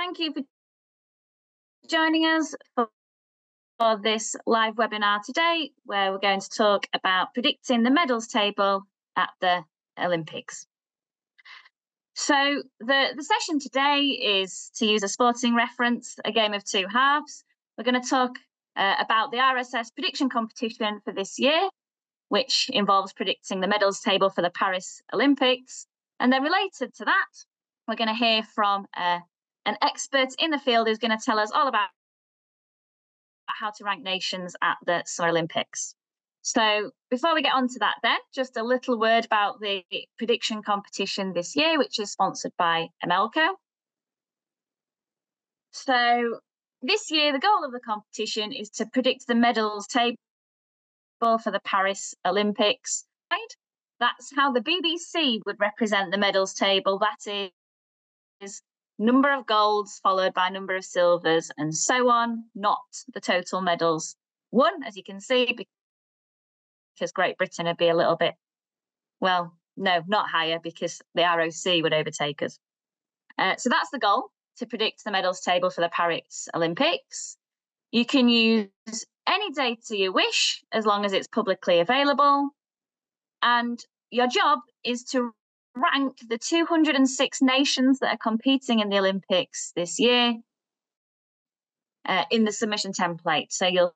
thank you for joining us for, for this live webinar today, where we're going to talk about predicting the medals table at the Olympics. So the, the session today is to use a sporting reference, a game of two halves. We're going to talk uh, about the RSS prediction competition for this year, which involves predicting the medals table for the Paris Olympics. And then related to that, we're going to hear from uh, an expert in the field who's going to tell us all about how to rank nations at the Summer Olympics. So before we get on to that then, just a little word about the prediction competition this year, which is sponsored by Amelco. So this year, the goal of the competition is to predict the medals table for the Paris Olympics. Right? That's how the BBC would represent the medals table. That is number of golds followed by number of silvers and so on, not the total medals won, as you can see, because Great Britain would be a little bit, well, no, not higher because the ROC would overtake us. Uh, so that's the goal to predict the medals table for the Paris Olympics. You can use any data you wish as long as it's publicly available. And your job is to rank the 206 nations that are competing in the Olympics this year uh, in the submission template. So you'll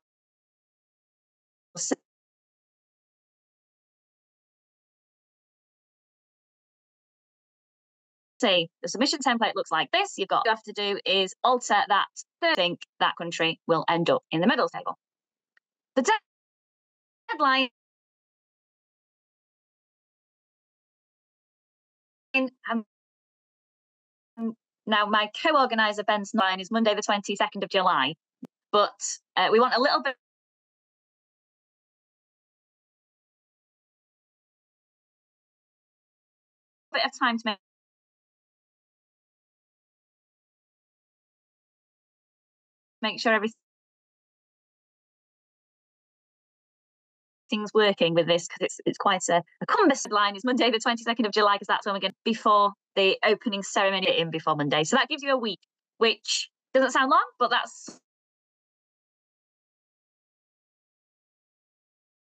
see the submission template looks like this. You've got you have to do is alter that think that country will end up in the medals table. The deadline um, now my co-organizer Ben's nine is Monday the 22nd of July, but uh, we want a little bit bit of time to make make sure everything things working with this because it's it's quite a, a cumbersome line. It's Monday the twenty second of July because that's when we're going before the opening ceremony in before Monday. So that gives you a week, which doesn't sound long, but that's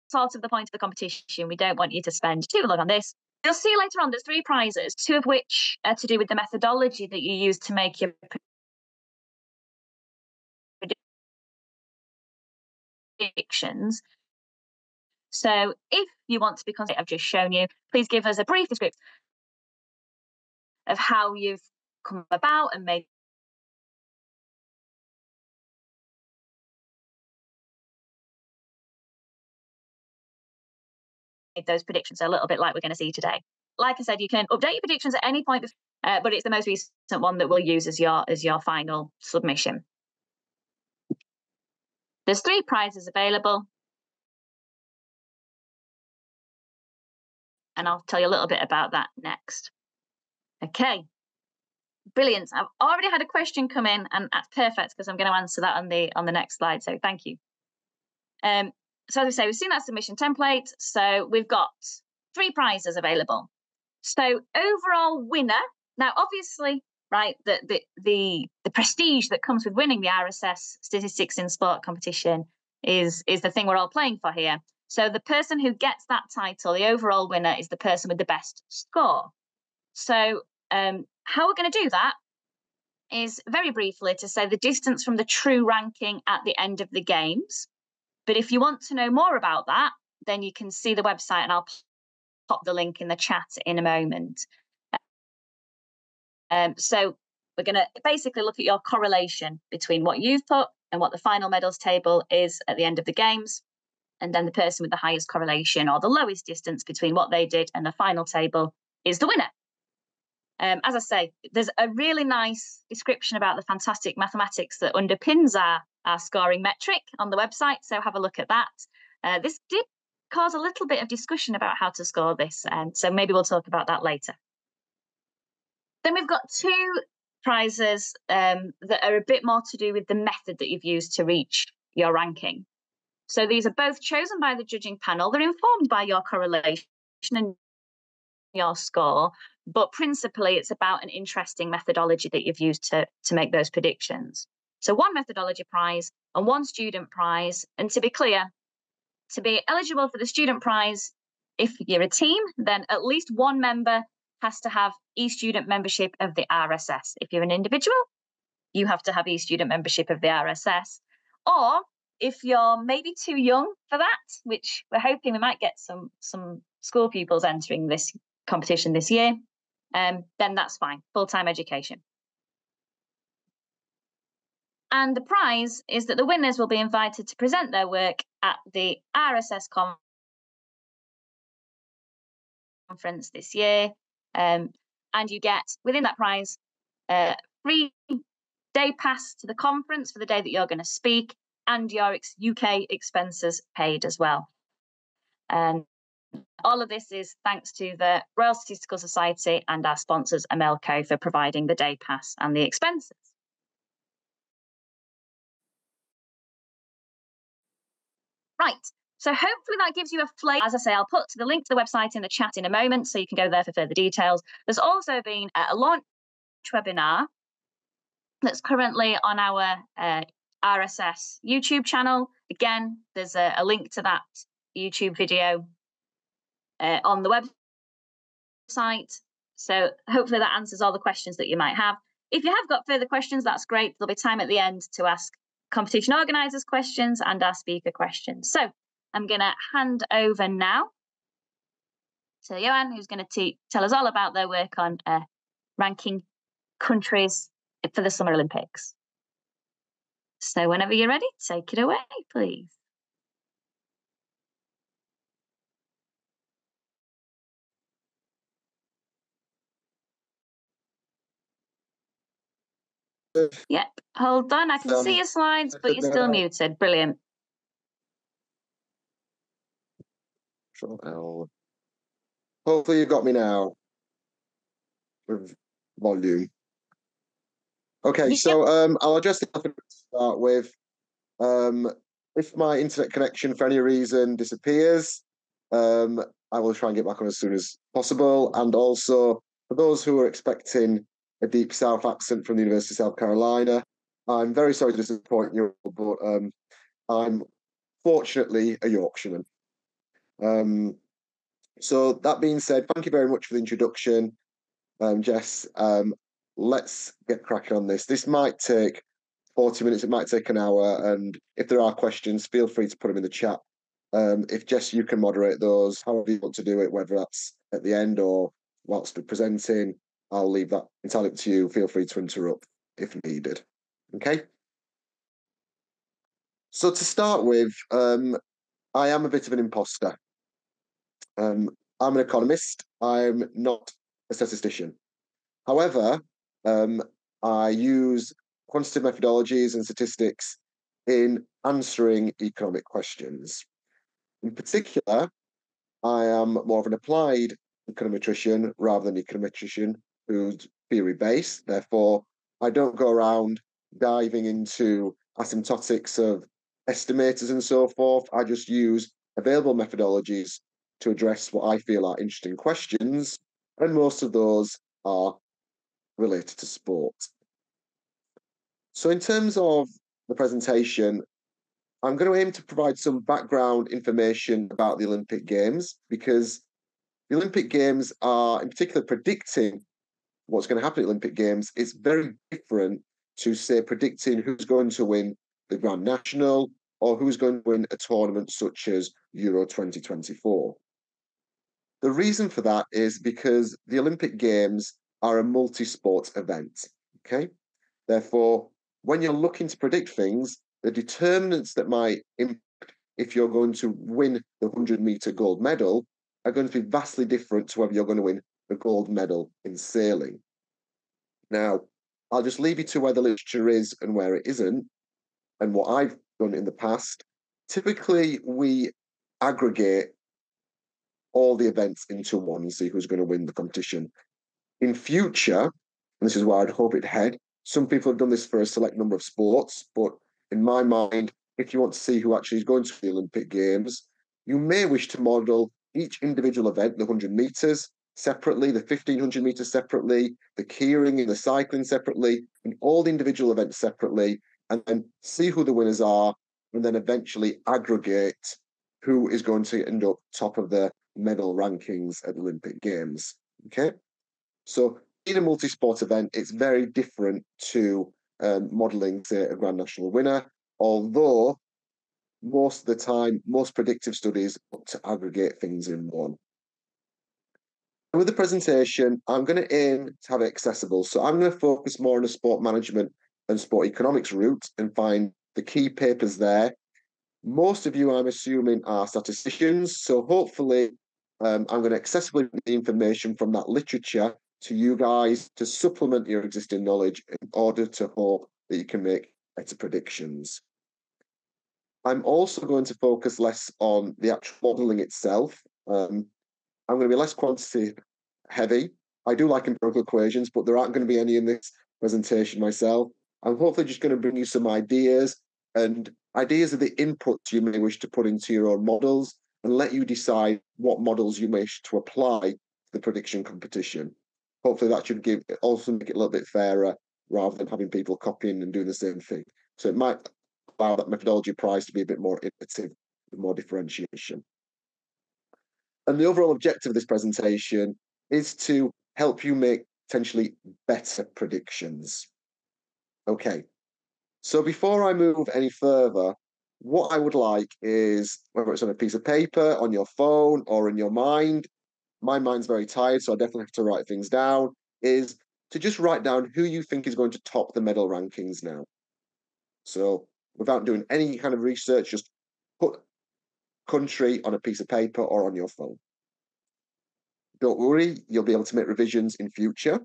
sort of the point of the competition. We don't want you to spend too long on this. You'll see later on there's three prizes, two of which are to do with the methodology that you use to make your predictions. So if you want to be I've just shown you, please give us a brief description of how you've come about and made those predictions a little bit like we're going to see today. Like I said, you can update your predictions at any point, uh, but it's the most recent one that we'll use as your as your final submission. There's three prizes available. And I'll tell you a little bit about that next. Okay, brilliant. I've already had a question come in, and that's perfect because I'm going to answer that on the on the next slide. So thank you. Um, so as we say, we've seen that submission template. So we've got three prizes available. So overall winner. Now, obviously, right, the the the, the prestige that comes with winning the RSS Statistics in Sport competition is is the thing we're all playing for here. So the person who gets that title, the overall winner, is the person with the best score. So um, how we're going to do that is very briefly to say the distance from the true ranking at the end of the games. But if you want to know more about that, then you can see the website and I'll pop the link in the chat in a moment. Um, so we're going to basically look at your correlation between what you've put and what the final medals table is at the end of the games and then the person with the highest correlation or the lowest distance between what they did and the final table is the winner. Um, as I say, there's a really nice description about the fantastic mathematics that underpins our, our scoring metric on the website. So have a look at that. Uh, this did cause a little bit of discussion about how to score this, and so maybe we'll talk about that later. Then we've got two prizes um, that are a bit more to do with the method that you've used to reach your ranking. So these are both chosen by the judging panel. They're informed by your correlation and your score, but principally it's about an interesting methodology that you've used to, to make those predictions. So one methodology prize and one student prize. And to be clear, to be eligible for the student prize, if you're a team, then at least one member has to have e-student membership of the RSS. If you're an individual, you have to have e-student membership of the RSS. Or if you're maybe too young for that, which we're hoping we might get some some school pupils entering this competition this year, um, then that's fine, full-time education. And the prize is that the winners will be invited to present their work at the RSS conference this year. Um, and you get within that prize a free day pass to the conference for the day that you're going to speak and your UK expenses paid as well. And all of this is thanks to the Royal Statistical Society and our sponsors, Amelco, for providing the day pass and the expenses. Right, so hopefully that gives you a flavour. As I say, I'll put the link to the website in the chat in a moment, so you can go there for further details. There's also been a launch webinar that's currently on our uh, RSS YouTube channel. Again, there's a, a link to that YouTube video uh, on the website. So hopefully that answers all the questions that you might have. If you have got further questions, that's great. There'll be time at the end to ask competition organisers questions and our speaker questions. So I'm going to hand over now to Johan, who's going to tell us all about their work on uh, ranking countries for the Summer Olympics. So whenever you're ready, take it away, please. Yep, hold on. I can um, see your slides, but you're still muted. Brilliant. Hopefully you got me now with volume. Okay, so um, I'll address the to start with. Um, if my internet connection for any reason disappears, um, I will try and get back on as soon as possible. And also, for those who are expecting a deep South accent from the University of South Carolina. I'm very sorry to disappoint you, but um, I'm fortunately a Yorkshireman. Um, so that being said, thank you very much for the introduction, um, Jess. Um, let's get cracking on this. This might take 40 minutes, it might take an hour, and if there are questions, feel free to put them in the chat. Um, if Jess, you can moderate those, however you want to do it, whether that's at the end or whilst we're presenting, I'll leave that entirely up to you. Feel free to interrupt if needed. Okay. So to start with, um, I am a bit of an imposter. Um, I'm an economist. I'm not a statistician. However, um, I use quantitative methodologies and statistics in answering economic questions. In particular, I am more of an applied econometrician rather than an econometrician who's theory based. Therefore, I don't go around diving into asymptotics of estimators and so forth. I just use available methodologies to address what I feel are interesting questions, and most of those are related to sport. So, in terms of the presentation, I'm going to aim to provide some background information about the Olympic Games because the Olympic Games are, in particular, predicting what's going to happen at Olympic Games, it's very different to say predicting who's going to win the Grand National or who's going to win a tournament such as Euro 2024. The reason for that is because the Olympic Games are a multi-sport event. Okay, therefore, when you're looking to predict things, the determinants that might impact if you're going to win the 100 meter gold medal are going to be vastly different to whether you're going to win the gold medal in sailing. Now, I'll just leave you to where the literature is and where it isn't, and what I've done in the past. Typically, we aggregate all the events into one and see who's going to win the competition. In future, and this is where I'd hope it head, some people have done this for a select number of sports, but in my mind, if you want to see who actually is going to the Olympic Games, you may wish to model each individual event, the 100 meters, separately, the 1500 meters separately, the keirin and the cycling separately, and all the individual events separately, and then see who the winners are, and then eventually aggregate who is going to end up top of the medal rankings at the Olympic Games. Okay, so in a multi-sport event, it's very different to um, modelling, say, a Grand National winner, although most of the time, most predictive studies look to aggregate things in one. With the presentation, I'm going to aim to have it accessible. So I'm going to focus more on the sport management and sport economics route and find the key papers there. Most of you, I'm assuming, are statisticians. So hopefully, um, I'm going to accessibly the information from that literature to you guys to supplement your existing knowledge in order to hope that you can make better predictions. I'm also going to focus less on the actual modeling itself. Um, I'm going to be less quantity heavy. I do like empirical equations, but there aren't going to be any in this presentation myself. I'm hopefully just going to bring you some ideas and ideas of the inputs you may wish to put into your own models and let you decide what models you wish to apply to the prediction competition. Hopefully that should give also make it a little bit fairer rather than having people copying and doing the same thing. So it might allow that methodology prize to be a bit more innovative, more differentiation. And the overall objective of this presentation is to help you make potentially better predictions. Okay, so before I move any further, what I would like is, whether it's on a piece of paper, on your phone, or in your mind, my mind's very tired, so I definitely have to write things down, is to just write down who you think is going to top the medal rankings now. So without doing any kind of research, just put country on a piece of paper or on your phone. Don't worry, you'll be able to make revisions in future.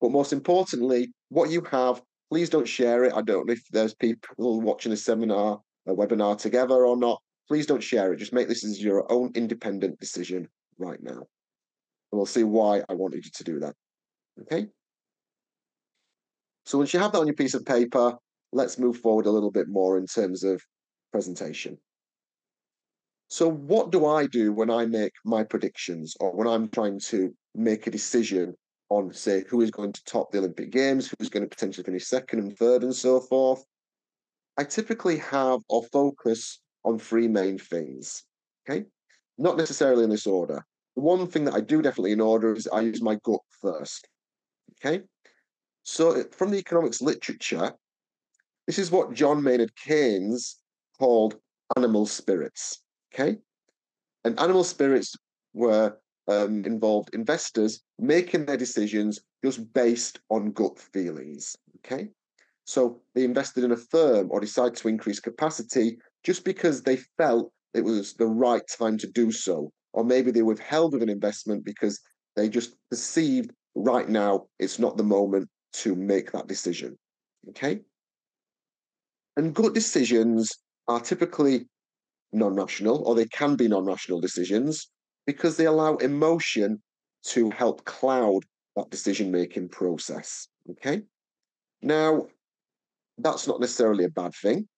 But most importantly, what you have, please don't share it. I don't know if there's people watching a seminar, a webinar together or not. Please don't share it. Just make this as your own independent decision right now. And we'll see why I wanted you to do that. Okay? So once you have that on your piece of paper, let's move forward a little bit more in terms of presentation. So what do I do when I make my predictions or when I'm trying to make a decision on, say, who is going to top the Olympic Games, who's going to potentially finish second and third and so forth? I typically have or focus on three main things, okay? Not necessarily in this order. The one thing that I do definitely in order is I use my gut first, okay? So from the economics literature, this is what John Maynard Keynes called animal spirits. Okay. And animal spirits were um, involved investors making their decisions just based on gut feelings. Okay. So they invested in a firm or decided to increase capacity just because they felt it was the right time to do so. Or maybe they withheld an investment because they just perceived right now it's not the moment to make that decision. Okay. And good decisions are typically non-rational, or they can be non-rational decisions, because they allow emotion to help cloud that decision-making process. Okay. Now, that's not necessarily a bad thing.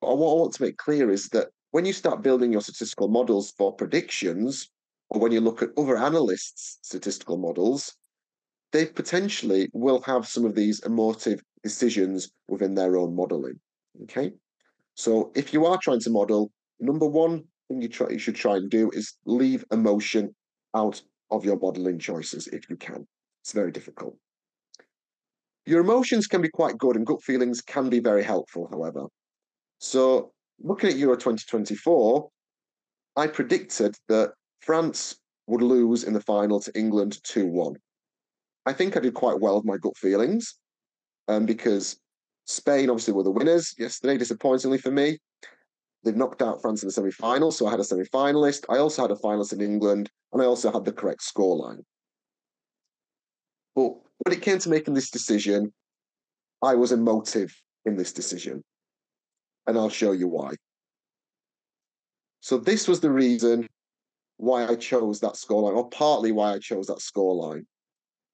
But what I want to make clear is that when you start building your statistical models for predictions, or when you look at other analysts' statistical models, they potentially will have some of these emotive decisions within their own modeling. Okay. So if you are trying to model, number one thing you try you should try and do is leave emotion out of your modeling choices if you can. It's very difficult. Your emotions can be quite good and gut feelings can be very helpful, however. So looking at Euro 2024, I predicted that France would lose in the final to England 2-1. I think I did quite well with my gut feelings um, because Spain obviously were the winners yesterday, disappointingly for me. They've knocked out France in the semi final, so I had a semi finalist. I also had a finalist in England, and I also had the correct scoreline. But when it came to making this decision, I was emotive in this decision. And I'll show you why. So, this was the reason why I chose that scoreline, or partly why I chose that scoreline.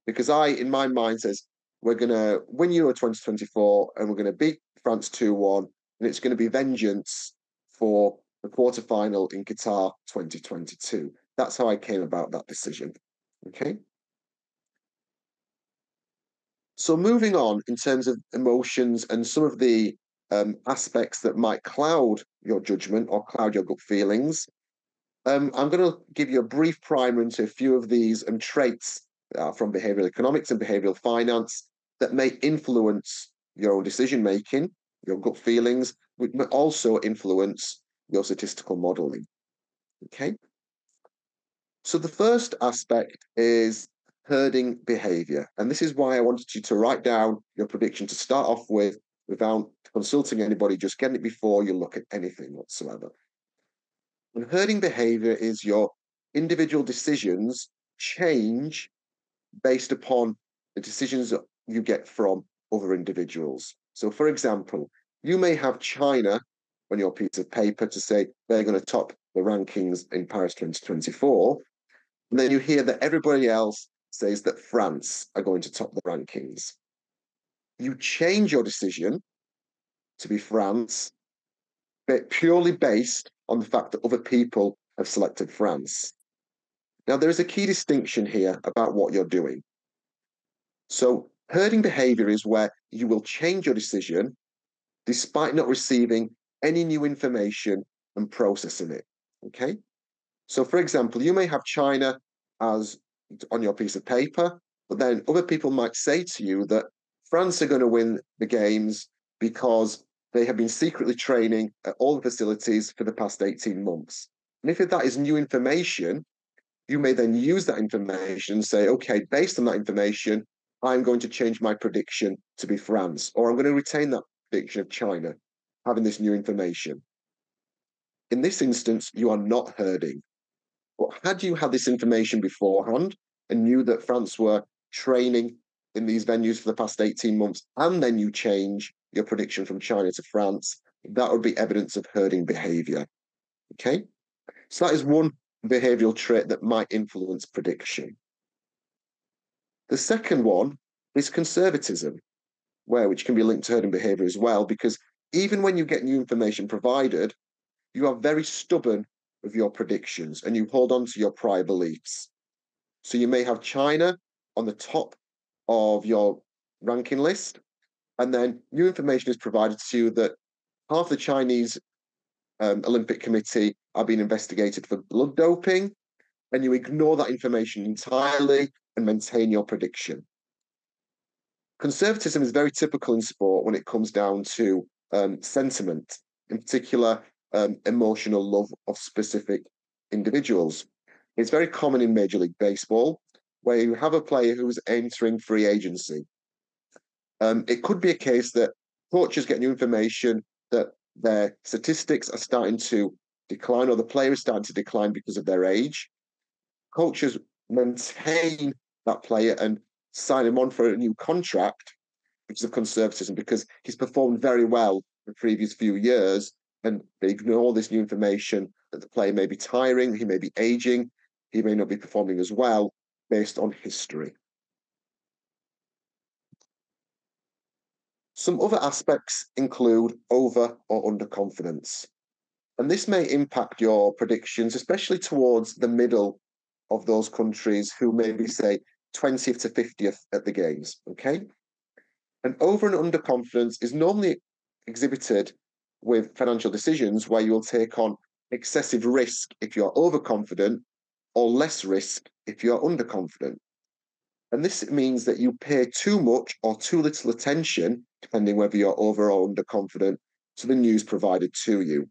Because I, in my mind, says we're going to win Euro 2024 and we're going to beat France 2 1. And it's going to be vengeance for the quarterfinal in Qatar 2022. That's how I came about that decision. Okay. So moving on in terms of emotions and some of the um, aspects that might cloud your judgment or cloud your gut feelings, um, I'm going to give you a brief primer into a few of these and traits uh, from behavioral economics and behavioral finance that may influence your own decision making, your gut feelings, but may also influence your statistical modeling. Okay. So the first aspect is herding behavior. And this is why I wanted you to write down your prediction to start off with without consulting anybody, just getting it before you look at anything whatsoever. And herding behavior is your individual decisions change based upon the decisions that you get from other individuals. So, for example, you may have China on your piece of paper to say they're going to top the rankings in Paris 2024. And then you hear that everybody else says that France are going to top the rankings. You change your decision to be France, but purely based on the fact that other people have selected France. Now, there is a key distinction here about what you're doing. So, herding behavior is where you will change your decision despite not receiving any new information and processing it. Okay. So, for example, you may have China as on your piece of paper, but then other people might say to you that France are going to win the games because they have been secretly training at all the facilities for the past 18 months. And if that is new information, you may then use that information and say, okay, based on that information, I'm going to change my prediction to be France, or I'm going to retain that prediction of China, having this new information. In this instance, you are not herding. But had you had this information beforehand and knew that France were training in these venues for the past 18 months, and then you change your prediction from China to France, that would be evidence of herding behavior. Okay. So that is one behavioral trait that might influence prediction. The second one is conservatism, where which can be linked to herding behavior as well, because even when you get new information provided, you are very stubborn with your predictions and you hold on to your prior beliefs. So you may have China on the top of your ranking list, and then new information is provided to you that half the Chinese um, Olympic Committee are being investigated for blood doping, and you ignore that information entirely and maintain your prediction. Conservatism is very typical in sport when it comes down to um, sentiment, in particular, um, emotional love of specific individuals. It's very common in Major League Baseball, where you have a player who's entering free agency. Um, it could be a case that coaches get new information that their statistics are starting to decline or the player is starting to decline because of their age. Coaches maintain that player and sign him on for a new contract, which is a conservatism because he's performed very well the previous few years and they ignore this new information that the player may be tiring, he may be aging, he may not be performing as well based on history. Some other aspects include over or under confidence. And this may impact your predictions, especially towards the middle of those countries who maybe say 20th to 50th at the games. Okay. And over and under confidence is normally exhibited with financial decisions where you'll take on excessive risk if you're overconfident or less risk if you're underconfident. And this means that you pay too much or too little attention, depending whether you're over or underconfident, to the news provided to you.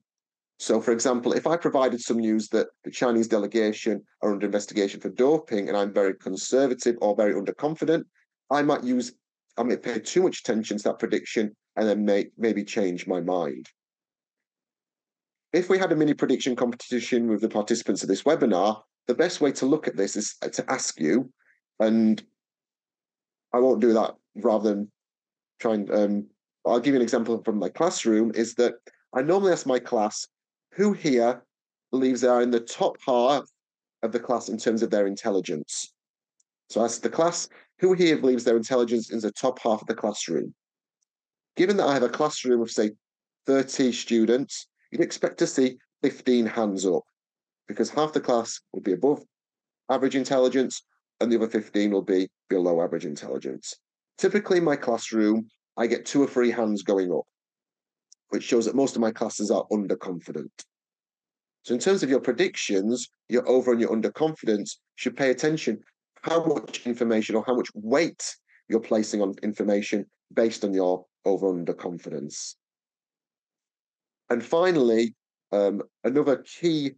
So, for example, if I provided some news that the Chinese delegation are under investigation for doping and I'm very conservative or very underconfident, I might use, I might pay too much attention to that prediction and then may, maybe change my mind. If we had a mini prediction competition with the participants of this webinar, the best way to look at this is to ask you, and I won't do that rather than try and, um, I'll give you an example from my classroom, is that I normally ask my class, who here believes they are in the top half of the class in terms of their intelligence? So I ask the class, who here believes their intelligence is the top half of the classroom? Given that I have a classroom of, say, 30 students, you'd expect to see 15 hands up because half the class would be above average intelligence and the other 15 will be below average intelligence. Typically, in my classroom, I get two or three hands going up, which shows that most of my classes are underconfident. So in terms of your predictions, your over and your underconfidence should pay attention how much information or how much weight you're placing on information based on your over under confidence. And finally, um, another key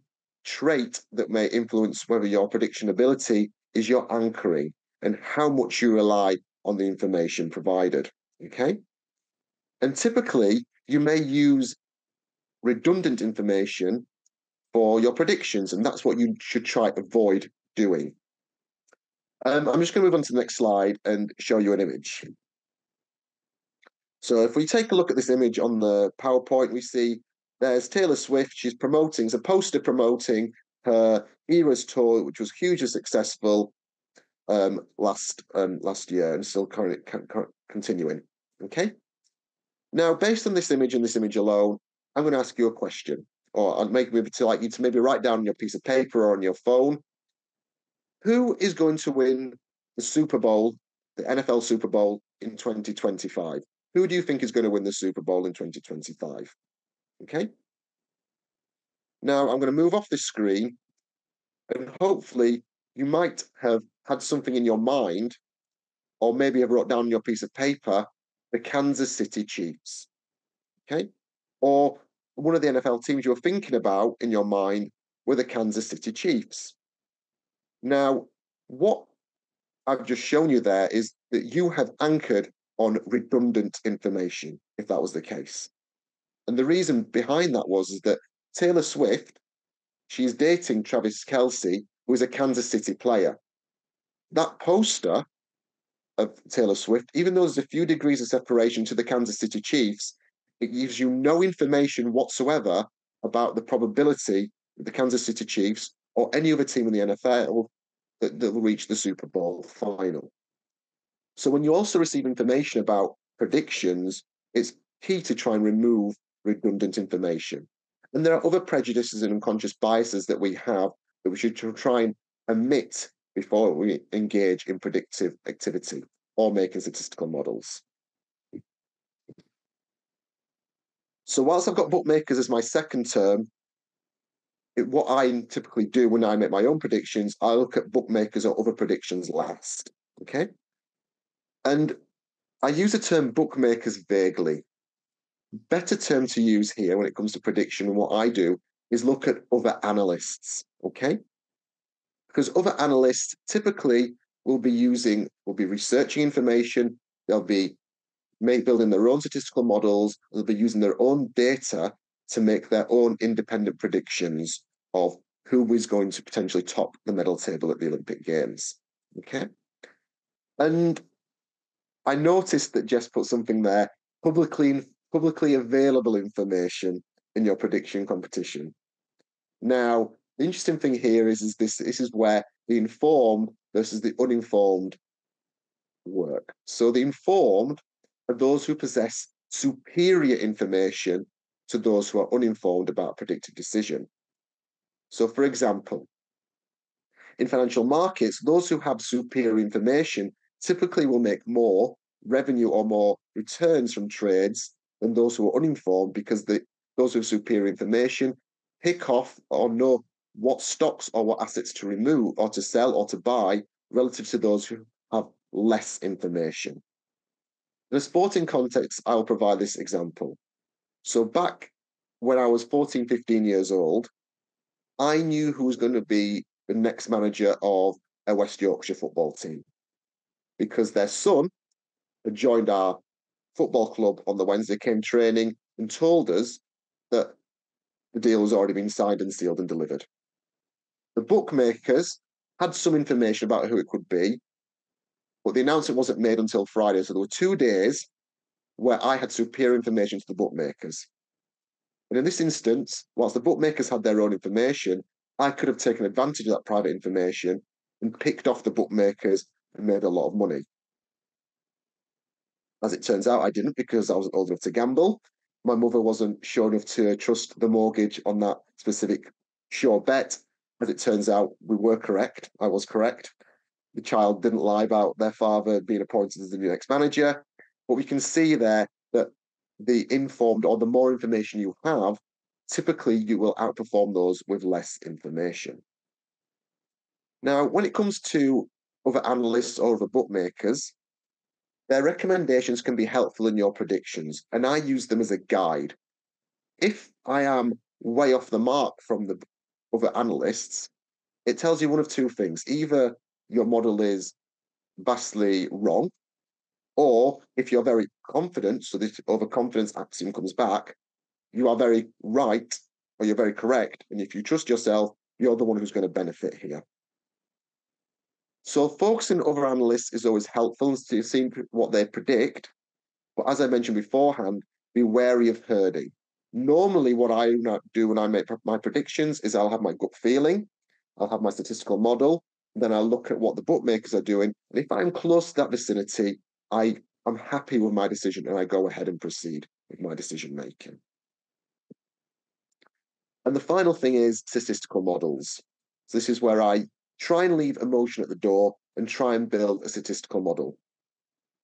trait that may influence whether your prediction ability is your anchoring and how much you rely on the information provided. Okay. And typically, you may use redundant information for your predictions, and that's what you should try to avoid doing. Um, I'm just going to move on to the next slide and show you an image. So if we take a look at this image on the PowerPoint, we see there's Taylor Swift. She's promoting, a poster promoting her Eras tour, which was hugely successful um, last um, last year and still currently continuing. Okay. Now, based on this image and this image alone, I'm going to ask you a question, or I'd make maybe to like you to maybe write down on your piece of paper or on your phone. Who is going to win the Super Bowl, the NFL Super Bowl in 2025? Who do you think is going to win the Super Bowl in 2025? Okay. Now I'm going to move off this screen and hopefully you might have had something in your mind or maybe have wrote down your piece of paper the Kansas City Chiefs. Okay. Or one of the NFL teams you were thinking about in your mind were the Kansas City Chiefs. Now, what I've just shown you there is that you have anchored on redundant information, if that was the case. And the reason behind that was is that Taylor Swift, she's dating Travis Kelce, who is a Kansas City player. That poster of Taylor Swift, even though there's a few degrees of separation to the Kansas City Chiefs, it gives you no information whatsoever about the probability that the Kansas City Chiefs or any other team in the NFL that, that will reach the Super Bowl final. So when you also receive information about predictions, it's key to try and remove redundant information. And there are other prejudices and unconscious biases that we have that we should try and omit before we engage in predictive activity or making statistical models. So whilst I've got bookmakers as my second term, it, what I typically do when I make my own predictions, I look at bookmakers or other predictions last. Okay. And I use the term bookmakers vaguely better term to use here when it comes to prediction and what I do is look at other analysts, okay? Because other analysts typically will be using, will be researching information, they'll be make, building their own statistical models, they'll be using their own data to make their own independent predictions of who is going to potentially top the medal table at the Olympic Games, okay? And I noticed that Jess put something there publicly publicly available information in your prediction competition. Now, the interesting thing here is, is this this is where the informed versus the uninformed work. So the informed are those who possess superior information to those who are uninformed about predictive decision. So for example, in financial markets, those who have superior information typically will make more revenue or more returns from trades than those who are uninformed because the, those with superior information pick off or know what stocks or what assets to remove or to sell or to buy relative to those who have less information. In a sporting context, I'll provide this example. So back when I was 14, 15 years old, I knew who was going to be the next manager of a West Yorkshire football team because their son had joined our football club on the Wednesday came training and told us that the deal has already been signed and sealed and delivered. The bookmakers had some information about who it could be, but the announcement wasn't made until Friday. So there were two days where I had superior information to the bookmakers. And in this instance, whilst the bookmakers had their own information, I could have taken advantage of that private information and picked off the bookmakers and made a lot of money. As it turns out, I didn't because I wasn't old enough to gamble. My mother wasn't sure enough to trust the mortgage on that specific sure bet. As it turns out, we were correct. I was correct. the child didn't lie about their father being appointed as the new next manager. But we can see there that the informed or the more information you have, typically you will outperform those with less information. Now, when it comes to other analysts or other bookmakers, their recommendations can be helpful in your predictions, and I use them as a guide. If I am way off the mark from the other analysts, it tells you one of two things. Either your model is vastly wrong, or if you're very confident, so this overconfidence axiom comes back, you are very right or you're very correct. And if you trust yourself, you're the one who's going to benefit here. So focusing other analysts is always helpful to see what they predict. But as I mentioned beforehand, be wary of herding. Normally, what I do when I make my predictions is I'll have my gut feeling, I'll have my statistical model, then I'll look at what the bookmakers are doing. And if I'm close to that vicinity, I am happy with my decision and I go ahead and proceed with my decision making. And the final thing is statistical models. So this is where I try and leave emotion at the door and try and build a statistical model.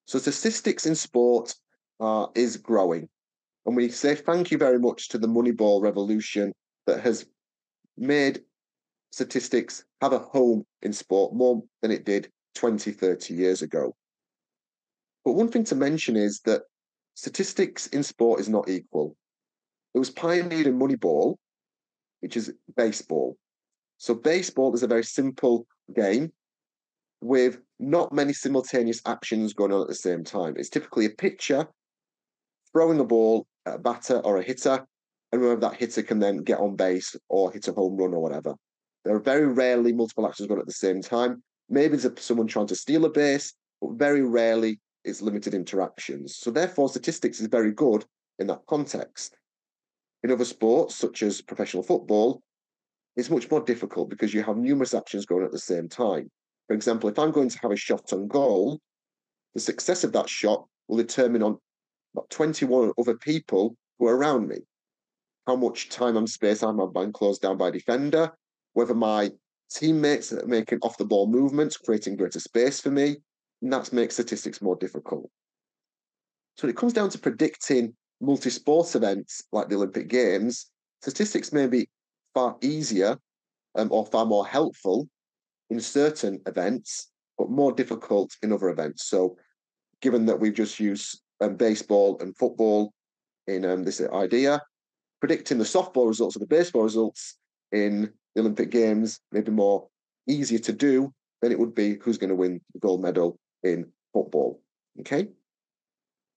So statistics in sport uh, is growing. And we say thank you very much to the Moneyball revolution that has made statistics have a home in sport more than it did 20, 30 years ago. But one thing to mention is that statistics in sport is not equal. It was pioneered in Moneyball, which is baseball. So baseball is a very simple game with not many simultaneous actions going on at the same time. It's typically a pitcher throwing a ball at a batter or a hitter, and whether that hitter can then get on base or hit a home run or whatever. There are very rarely multiple actions going on at the same time. Maybe there's someone trying to steal a base, but very rarely it's limited interactions. So therefore, statistics is very good in that context. In other sports, such as professional football, it's much more difficult because you have numerous actions going at the same time. For example, if I'm going to have a shot on goal, the success of that shot will determine on about 21 other people who are around me. How much time and space I'm being closed down by defender, whether my teammates are making off the ball movements, creating greater space for me, and that makes statistics more difficult. So when it comes down to predicting multi-sport events like the Olympic Games, statistics may be far easier um, or far more helpful in certain events, but more difficult in other events. So given that we've just used um, baseball and football in um, this idea, predicting the softball results or the baseball results in the Olympic Games may be more easier to do than it would be who's going to win the gold medal in football. Okay.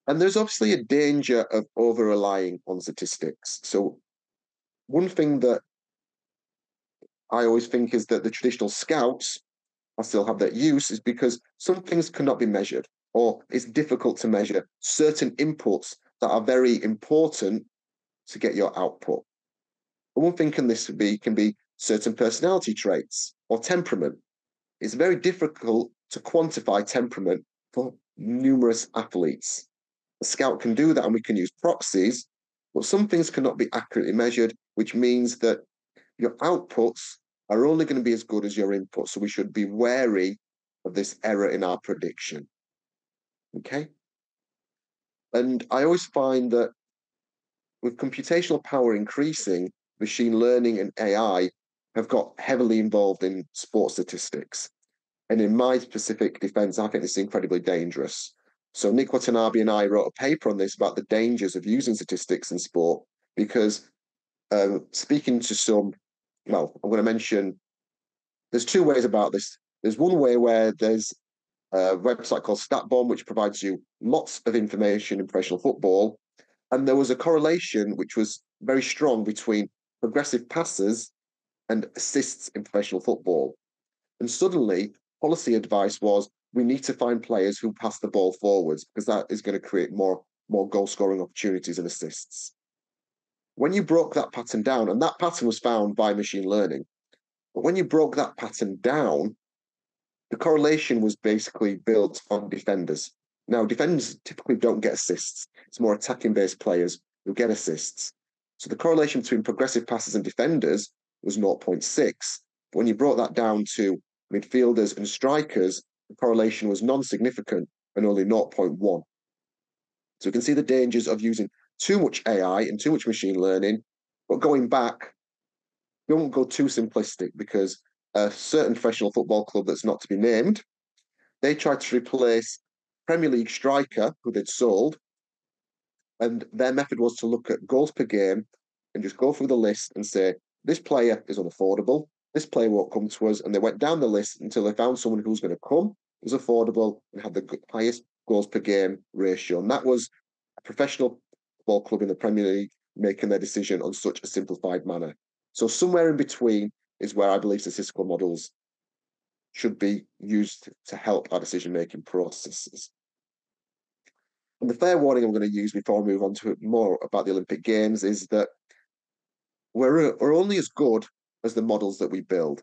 And there's obviously a danger of over relying on statistics. So, one thing that I always think is that the traditional scouts, I still have that use, is because some things cannot be measured or it's difficult to measure certain inputs that are very important to get your output. And one thing can this be can be certain personality traits or temperament. It's very difficult to quantify temperament for numerous athletes. A scout can do that, and we can use proxies, but some things cannot be accurately measured, which means that your outputs are only going to be as good as your input. So we should be wary of this error in our prediction. Okay. And I always find that with computational power increasing, machine learning and AI have got heavily involved in sports statistics. And in my specific defense, I think this is incredibly dangerous. So Nick Watanabe and I wrote a paper on this about the dangers of using statistics in sport because um, speaking to some, well, I'm going to mention there's two ways about this. There's one way where there's a website called StatsBomb, which provides you lots of information in professional football. And there was a correlation which was very strong between progressive passes and assists in professional football. And suddenly, policy advice was we need to find players who pass the ball forwards because that is going to create more more goal scoring opportunities and assists. When you broke that pattern down, and that pattern was found by machine learning, but when you broke that pattern down, the correlation was basically built on defenders. Now, defenders typically don't get assists. It's more attacking based players who get assists. So the correlation between progressive passes and defenders was 0.6. But when you brought that down to midfielders, and strikers, the correlation was non-significant and only 0.1. So we can see the dangers of using too much AI and too much machine learning, but going back, don't go too simplistic because a certain professional football club that's not to be named, they tried to replace Premier League striker who they'd sold, and their method was to look at goals per game and just go through the list and say this player is unaffordable, this player won't come to us, and they went down the list until they found someone who was going to come, was affordable, and had the highest goals per game ratio, and that was a professional football club in the Premier League making their decision on such a simplified manner. So somewhere in between is where I believe statistical models should be used to help our decision making processes. And the fair warning I'm going to use before I move on to more about the Olympic Games is that we're, we're only as good as the models that we build.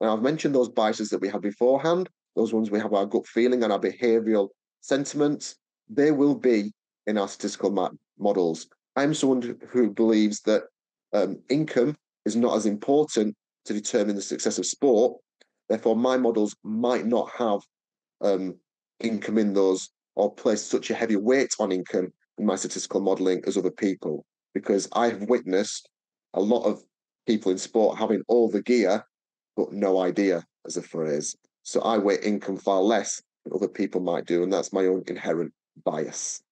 Now, I've mentioned those biases that we had beforehand, those ones we have our gut feeling and our behavioral sentiments, they will be in our statistical models. I'm someone who believes that um, income is not as important to determine the success of sport. Therefore, my models might not have um, income in those or place such a heavy weight on income in my statistical modeling as other people, because I have witnessed a lot of people in sport having all the gear but no idea, as a phrase. So I weight income far less than other people might do, and that's my own inherent bias.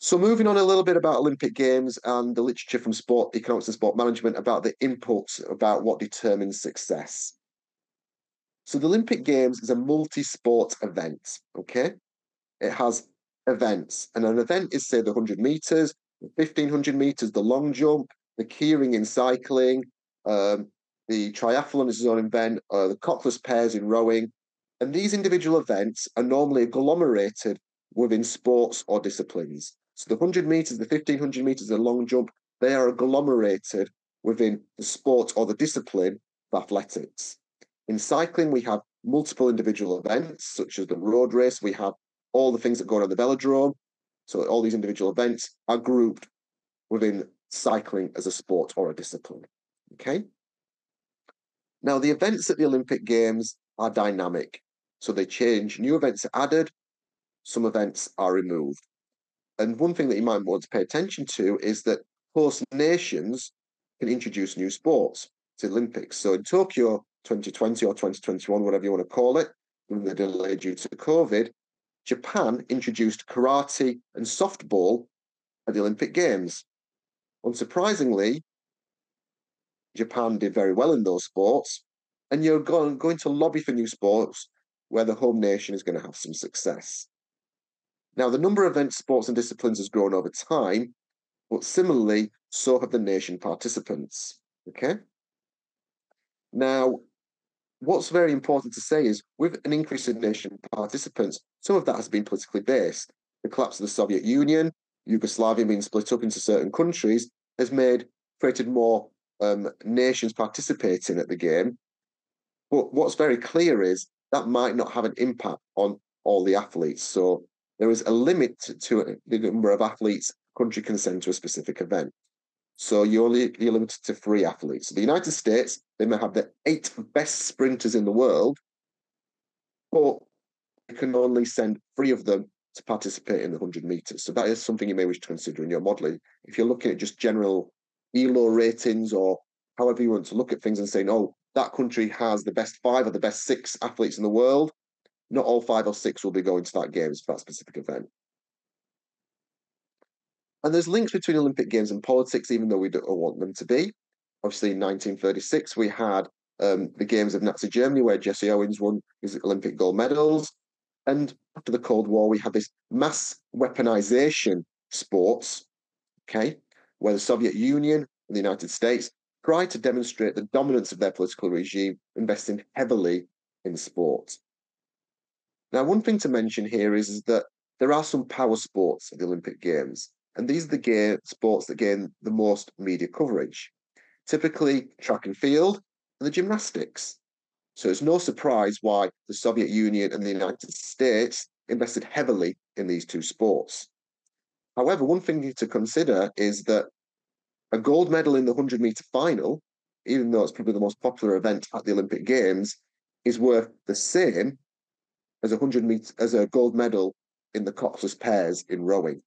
So moving on a little bit about Olympic Games and the literature from sport economics and sport management about the inputs about what determines success. So the Olympic Games is a multi-sport event, okay? It has events, and an event is say the 100 meters, the 1500 meters, the long jump, the keirin in cycling, um, the triathlon is its own event, uh, the coxless pairs in rowing, and these individual events are normally agglomerated within sports or disciplines. So the 100 meters, the 1500 meters, the long jump, they are agglomerated within the sport or the discipline of athletics. In cycling, we have multiple individual events, such as the road race. We have all the things that go on at the velodrome. So all these individual events are grouped within cycling as a sport or a discipline. Okay. Now, the events at the Olympic Games are dynamic. So they change. New events are added, some events are removed. And one thing that you might want to pay attention to is that host nations can introduce new sports to Olympics. So in Tokyo 2020 or 2021, whatever you want to call it, when they delayed due to COVID, Japan introduced karate and softball at the Olympic Games. Unsurprisingly, Japan did very well in those sports, and you're going, going to lobby for new sports where the home nation is going to have some success. Now, the number of events, sports, and disciplines has grown over time, but similarly, so have the nation participants. Okay. Now, what's very important to say is with an increase in nation participants, some of that has been politically based. The collapse of the Soviet Union, Yugoslavia being split up into certain countries, has made created more um, nations participating at the game. But what's very clear is that might not have an impact on all the athletes. So there is a limit to the number of athletes a country can send to a specific event. So you're only you're limited to three athletes. So the United States, they may have the eight best sprinters in the world, but you can only send three of them to participate in the 100 meters. So that is something you may wish to consider in your modeling. If you're looking at just general ELO ratings or however you want to look at things and saying, oh, that country has the best five or the best six athletes in the world, not all five or six will be going to that games for that specific event. And there's links between Olympic Games and politics, even though we don't want them to be. Obviously, in 1936, we had um, the Games of Nazi Germany, where Jesse Owens won his Olympic gold medals. And after the Cold War, we had this mass weaponization sports, okay, where the Soviet Union and the United States tried to demonstrate the dominance of their political regime, investing heavily in sport. Now, one thing to mention here is, is that there are some power sports at the Olympic Games, and these are the game, sports that gain the most media coverage. Typically, track and field and the gymnastics. So it's no surprise why the Soviet Union and the United States invested heavily in these two sports. However, one thing to consider is that a gold medal in the 100 meter final even though it's probably the most popular event at the Olympic Games, is worth the same as a hundred meters as a gold medal in the coxless pairs in rowing.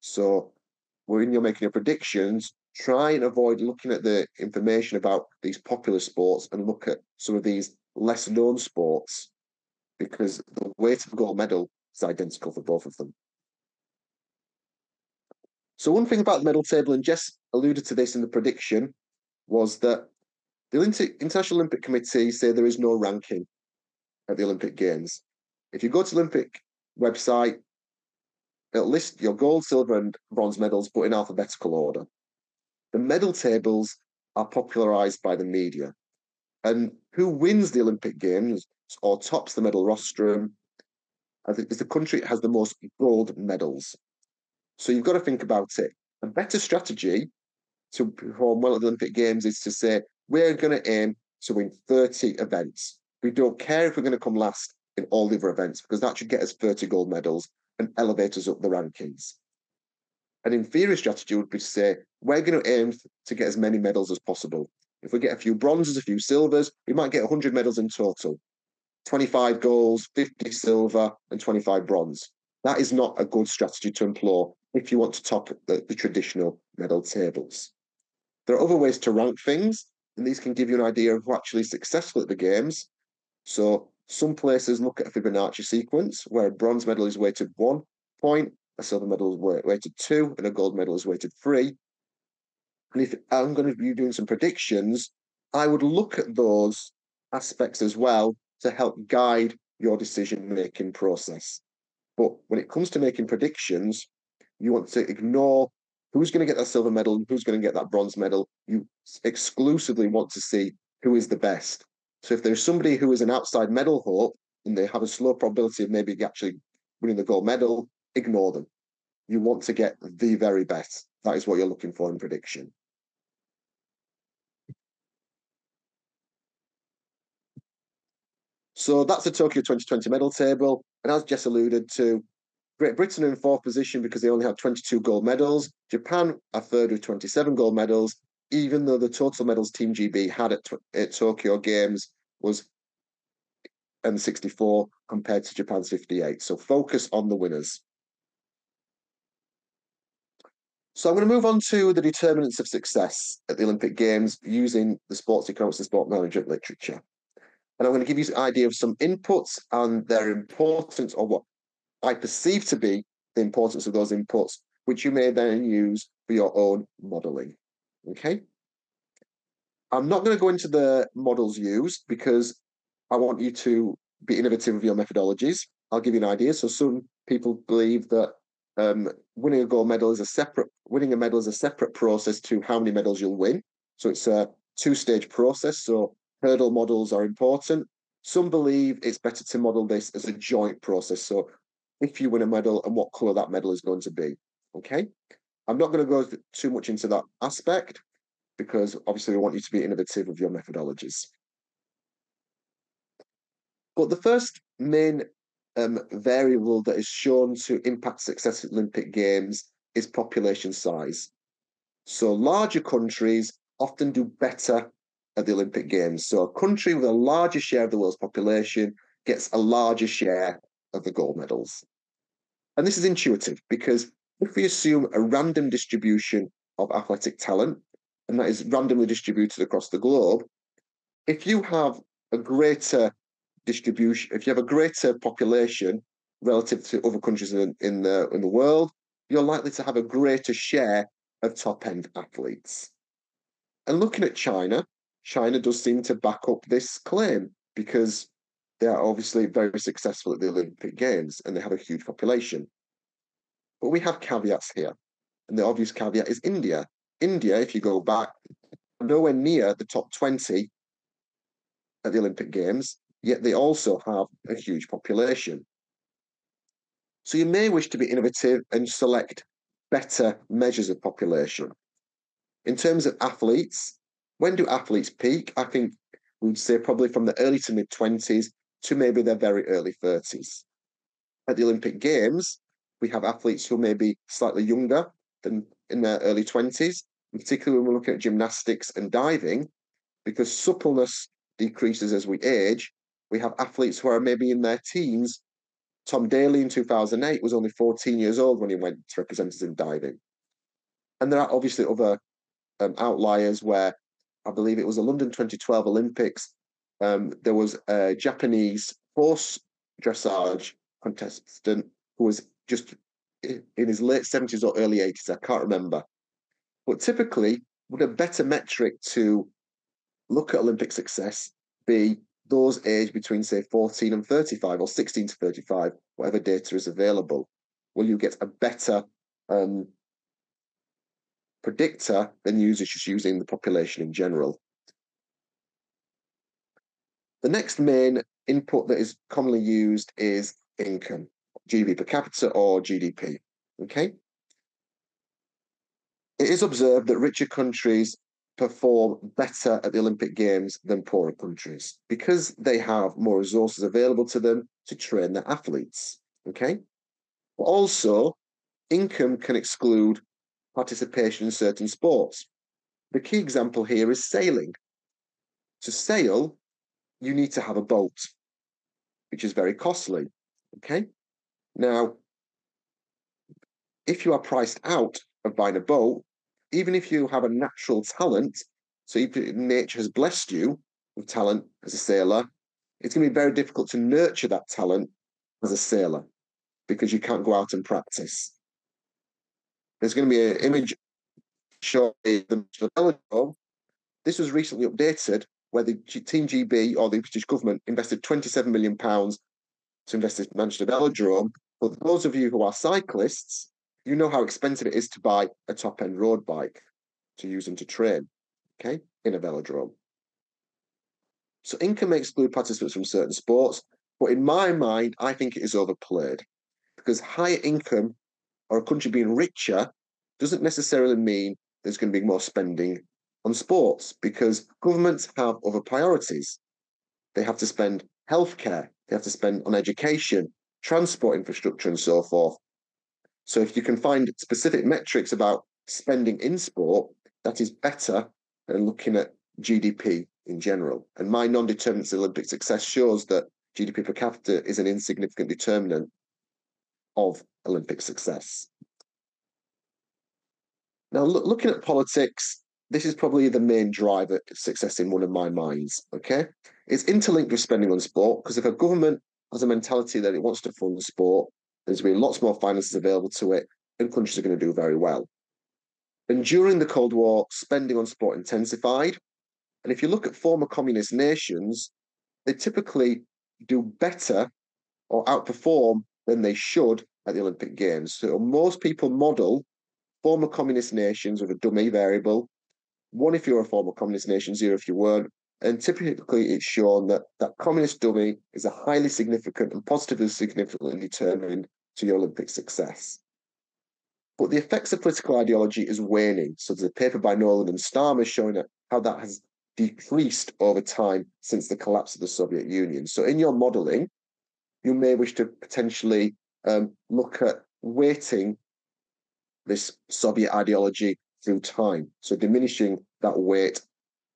So when you're making your predictions, try and avoid looking at the information about these popular sports and look at some of these less known sports because the weight of the gold medal is identical for both of them. So one thing about the medal table, and Jess alluded to this in the prediction, was that the International Olympic Committee say there is no ranking at the Olympic Games. If you go to Olympic website, it'll list your gold, silver, and bronze medals, but in alphabetical order. The medal tables are popularized by the media. And who wins the Olympic Games or tops the medal rostrum is the country that has the most gold medals. So you've got to think about it. A better strategy to perform well at the Olympic Games is to say, we're going to aim to win 30 events. We don't care if we're going to come last in all the other events because that should get us 30 gold medals and elevate us up the rankings. An inferior strategy would be to say, we're going to aim to get as many medals as possible. If we get a few bronzes, a few silvers, we might get 100 medals in total 25 golds, 50 silver, and 25 bronze. That is not a good strategy to employ if you want to top the, the traditional medal tables. There are other ways to rank things, and these can give you an idea of who actually successful at the games. So some places look at a Fibonacci sequence where a bronze medal is weighted one point, a silver medal is weighted two, and a gold medal is weighted three. And if I'm going to be doing some predictions, I would look at those aspects as well to help guide your decision making process. But when it comes to making predictions, you want to ignore who's going to get that silver medal and who's going to get that bronze medal. You exclusively want to see who is the best. So if there's somebody who is an outside medal hope and they have a slow probability of maybe actually winning the gold medal, ignore them. You want to get the very best. That is what you're looking for in prediction. So that's the Tokyo 2020 medal table. And as Jess alluded to, Great Britain in fourth position because they only have 22 gold medals. Japan are third with 27 gold medals, even though the total medals Team GB had at, at Tokyo Games was and 64 compared to Japan's 58. So focus on the winners. So I'm going to move on to the determinants of success at the Olympic Games using the sports economics and sport management literature. And I'm going to give you an idea of some inputs and their importance or what I perceive to be the importance of those inputs, which you may then use for your own modeling. Okay. I'm not going to go into the models used because I want you to be innovative with your methodologies. I'll give you an idea. So some people believe that um, winning a gold medal is a separate winning a medal is a separate process to how many medals you'll win. So it's a two-stage process. So hurdle models are important. Some believe it's better to model this as a joint process. So if you win a medal and what colour that medal is going to be. Okay. I'm not going to go too much into that aspect because obviously we want you to be innovative with your methodologies. But the first main um, variable that is shown to impact success at Olympic Games is population size. So larger countries often do better at the Olympic Games. So a country with a larger share of the world's population gets a larger share of the gold medals. And this is intuitive because if we assume a random distribution of athletic talent, and that is randomly distributed across the globe, if you have a greater distribution, if you have a greater population relative to other countries in, in the in the world, you're likely to have a greater share of top end athletes. And looking at China, China does seem to back up this claim because they are obviously very successful at the Olympic Games and they have a huge population. But we have caveats here. And the obvious caveat is India. India, if you go back, nowhere near the top 20 at the Olympic Games, yet they also have a huge population. So you may wish to be innovative and select better measures of population. In terms of athletes, when do athletes peak? I think we'd say probably from the early to mid 20s to maybe their very early 30s. At the Olympic Games, we have athletes who may be slightly younger than in their early 20s, particularly when we're looking at gymnastics and diving, because suppleness decreases as we age. We have athletes who are maybe in their teens. Tom Daley in 2008 was only 14 years old when he went to represent us in diving. And there are obviously other um, outliers where I believe it was the London 2012 Olympics. Um, there was a Japanese horse dressage contestant who was just in his late 70s or early 80s. I can't remember. But typically, would a better metric to look at Olympic success be those aged between, say, 14 and 35 or 16 to 35, whatever data is available? Will you get a better um, predictor than users just using the population in general? The next main input that is commonly used is income, GDP per capita or GDP. Okay. It is observed that richer countries perform better at the Olympic Games than poorer countries because they have more resources available to them to train their athletes. Okay. Also, income can exclude participation in certain sports. The key example here is sailing. To sail, you need to have a boat, which is very costly. Okay. Now, if you are priced out of buying a boat, even if you have a natural talent, so if nature has blessed you with talent as a sailor, it's going to be very difficult to nurture that talent as a sailor because you can't go out and practice. There's going to be an image showing the. This was recently updated where the Team GB or the British government invested 27 million pounds to invest in Manchester Velodrome. But those of you who are cyclists, you know how expensive it is to buy a top end road bike to use them to train, okay, in a velodrome. So income may exclude participants from certain sports, but in my mind, I think it is overplayed because higher income or a country being richer doesn't necessarily mean there's going to be more spending on sports because governments have other priorities. They have to spend healthcare, they have to spend on education, transport infrastructure, and so forth. So if you can find specific metrics about spending in sport, that is better than looking at GDP in general. And my non-determinant Olympic success shows that GDP per capita is an insignificant determinant of Olympic success. Now, look, looking at politics, this is probably the main driver of success in one of my minds. Okay, it's interlinked with spending on sport because if a government has a mentality that it wants to fund the sport, There's been lots more finances available to it, and countries are going to do very well. And during the Cold War, spending on sport intensified. And if you look at former communist nations, they typically do better or outperform than they should at the Olympic Games. So most people model former communist nations with a dummy variable. One if you're a former communist nation, zero if you weren't. And typically it's shown that that communist dummy is a highly significant and positively significantly determined to your Olympic success. But the effects of political ideology is waning. So there's a paper by Nolan and Starmer showing how that has decreased over time since the collapse of the Soviet Union. So in your modeling, you may wish to potentially um, look at weighting this Soviet ideology through time. So diminishing that weight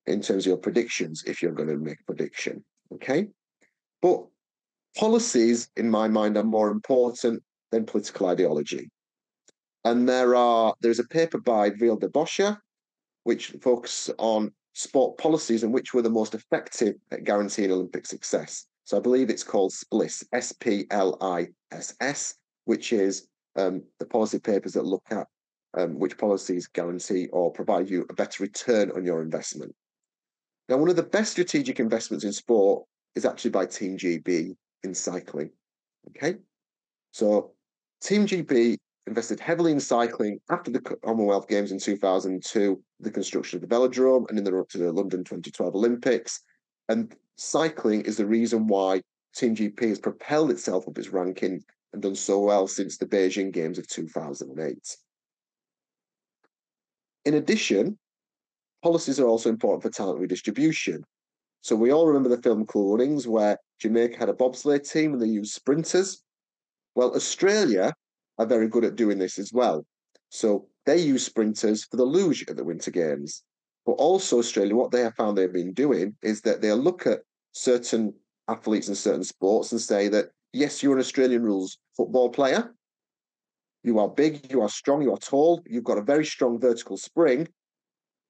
in terms of your predictions if you're going to make a prediction. Okay. But policies, in my mind, are more important than political ideology. And there are there's a paper by Veerle De Bosscher, which focuses on sport policies and which were the most effective at guaranteeing Olympic success. So I believe it's called SPLISS, S P L I S S, which is um, the policy papers that look at um, which policies guarantee or provide you a better return on your investment. Now, one of the best strategic investments in sport is actually by Team GB in cycling. Okay, so Team GB invested heavily in cycling after the Commonwealth Games in 2002, the construction of the velodrome, and in the run up to the London 2012 Olympics. And cycling is the reason why Team GB has propelled itself up its ranking and done so well since the Beijing Games of 2008. In addition, policies are also important for talent redistribution. So we all remember the film Cool where Jamaica had a bobsleigh team and they used sprinters. Well, Australia are very good at doing this as well. So they use sprinters for the luge at the Winter Games. But also, Australia, what they have found they've been doing is that they'll look at certain athletes in certain sports and say that, yes, you're an Australian rules football player. You are big, you are strong, you are tall, you've got a very strong vertical spring.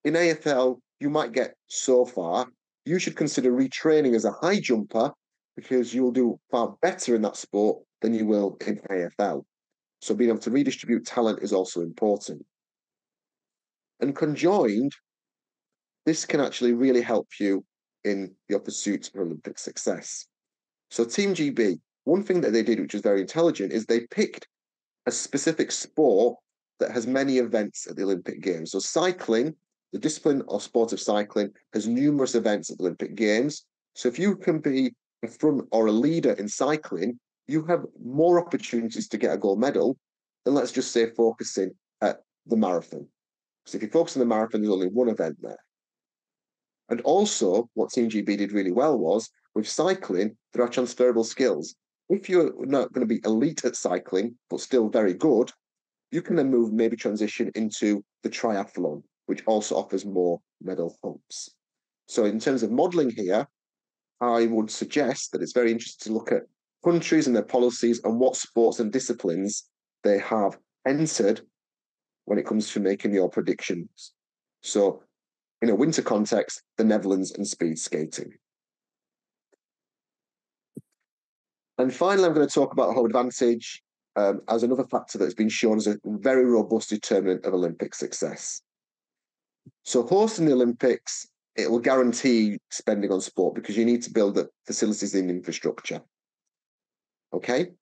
In AFL, you might get so far. You should consider retraining as a high jumper because you'll do far better in that sport than you will in AFL. So being able to redistribute talent is also important. And conjoined, this can actually really help you in your pursuit of Olympic success. So Team GB, one thing that they did, which was very intelligent, is they picked a specific sport that has many events at the Olympic Games. So cycling, the discipline of sport of cycling, has numerous events at the Olympic Games. So if you can be a front or a leader in cycling, you have more opportunities to get a gold medal than let's just say focusing at the marathon. So if you focus on the marathon, there's only one event there. And also, what Team GB did really well was with cycling, there are transferable skills. If you're not going to be elite at cycling, but still very good, you can then move, maybe transition into the triathlon, which also offers more medal hopes. So, in terms of modelling here, I would suggest that it's very interesting to look at countries and their policies and what sports and disciplines they have entered when it comes to making your predictions. So, in a winter context, the Netherlands and speed skating. And finally, I'm going to talk about home advantage um, as another factor that's been shown as a very robust determinant of Olympic success. So, hosting the Olympics it will guarantee spending on sport because you need to build the facilities and infrastructure. Okay?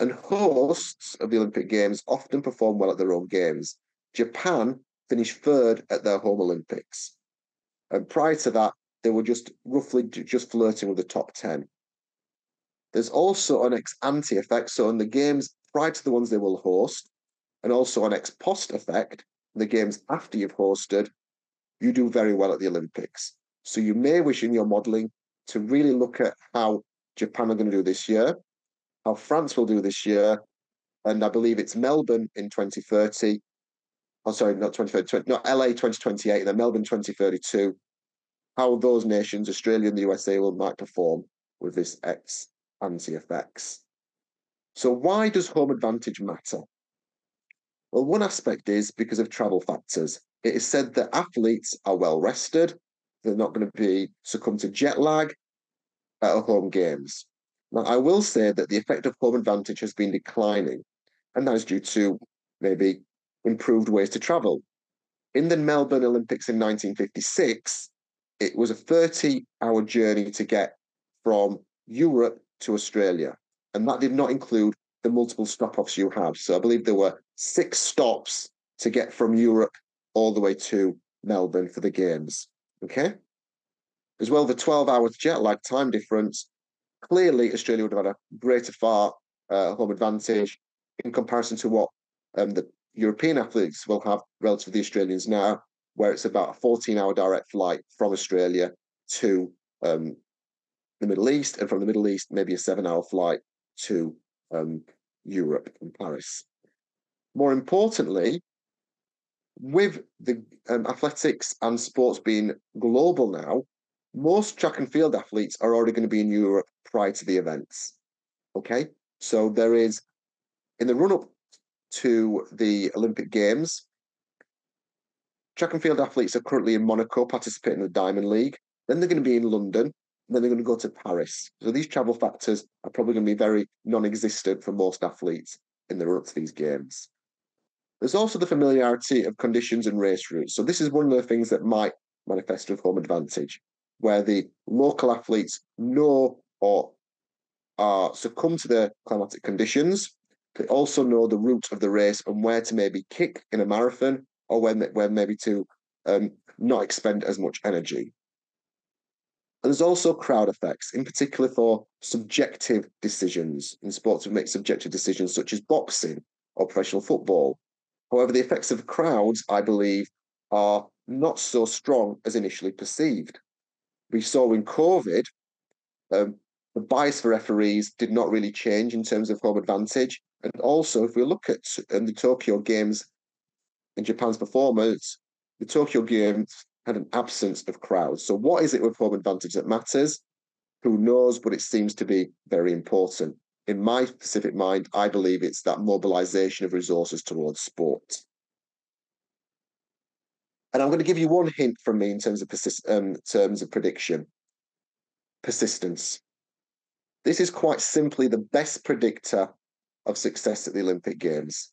And hosts of the Olympic Games often perform well at their own games. Japan finished third at their home Olympics. And prior to that, they were just roughly just flirting with the top 10. There's also an ex ante effect. So, in the games prior to the ones they will host, and also an ex post effect, the games after you've hosted, you do very well at the Olympics. So you may wish in your modelling to really look at how Japan are going to do this year, how France will do this year, and I believe it's Melbourne in 2030. Oh, sorry, not 2030, not LA 2028, then Melbourne 2032. How those nations, Australia and the USA, will might perform with this X ante effects. So why does home advantage matter? Well, one aspect is because of travel factors it is said that athletes are well rested. They're not going to be succumb to jet lag at home games. Now, I will say that the effect of home advantage has been declining, and that is due to maybe improved ways to travel. In the Melbourne Olympics in 1956, it was a 30 hour journey to get from Europe to Australia. And that did not include the multiple stop offs you have. So I believe there were six stops to get from Europe all the way to Melbourne for the games. Okay. As well, the 12 hours jet lag time difference, clearly Australia would have had a greater far uh, home advantage in comparison to what um, the European athletes will have relative to the Australians now, where it's about a 14 hour direct flight from Australia to um, the Middle East, and from the Middle East, maybe a seven hour flight to um, Europe and Paris. More importantly, with the um, athletics and sports being global now, most track and field athletes are already going to be in Europe prior to the events. Okay, so there is in the run up to the Olympic Games, track and field athletes are currently in Monaco participating in the Diamond League. Then they're going to be in London, then they're going to go to Paris. So these travel factors are probably going to be very non existent for most athletes in the run up to these games. There's also the familiarity of conditions and race routes. So this is one of the things that might manifest with home advantage, where the local athletes know or are succumb to the climatic conditions. They also know the route of the race and where to maybe kick in a marathon or when where maybe to um, not expend as much energy. And there's also crowd effects, in particular for subjective decisions in sports that make subjective decisions, such as boxing or professional football, However, the effects of crowds, I believe, are not so strong as initially perceived. We saw in COVID, um, the bias for referees did not really change in terms of home advantage. And also, if we look at um, the Tokyo Games and Japan's performance, the Tokyo Games had an absence of crowds. So, what is it with home advantage that matters? Who knows? But it seems to be very important. In my specific mind, I believe it's that mobilization of resources towards sport. And I'm going to give you one hint from me in terms of persist- um, terms of prediction. Persistence. This is quite simply the best predictor of success at the Olympic Games.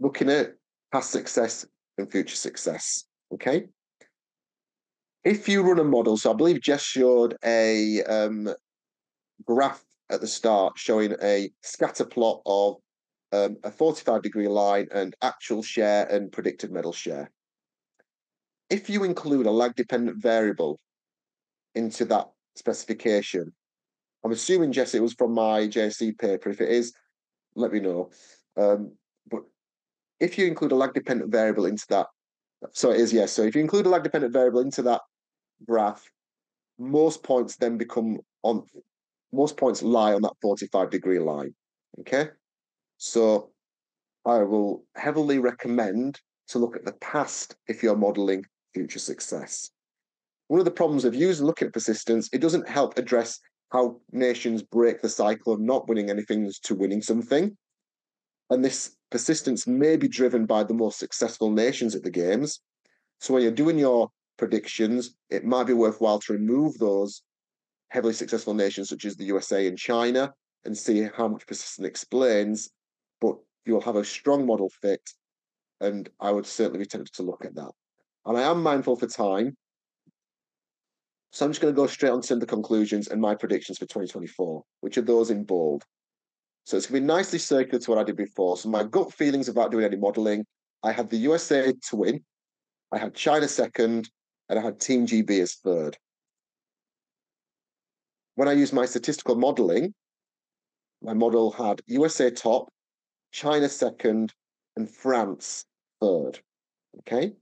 Looking at past success and future success. Okay. If you run a model, so I believe Jess showed a um, graph at the start showing a scatter plot of um, a 45 degree line and actual share and predicted medal share. If you include a lag dependent variable into that specification, I'm assuming, Jess, it was from my JSC paper. If it is, let me know. Um, but if you include a lag dependent variable into that, so it is, yes. So if you include a lag dependent variable into that graph, most points then become on, most points lie on that 45 degree line. Okay. So I will heavily recommend to look at the past if you're modeling future success. One of the problems of using looking at persistence, it doesn't help address how nations break the cycle of not winning anything to winning something. And this persistence may be driven by the most successful nations at the games. So when you're doing your predictions, it might be worthwhile to remove those heavily successful nations such as the USA and China and see how much persistence explains. But you'll have a strong model fit, and I would certainly be tempted to look at that. And I am mindful for time. So I'm just going to go straight on to the conclusions and my predictions for 2024, which are those in bold. So it's going to be nicely circular to what I did before. So my gut feelings about doing any modelling, I had the USA to win, I had China second, and I had Team GB as third. When I used my statistical modelling, my model had USA top, China second, and France third. Okay.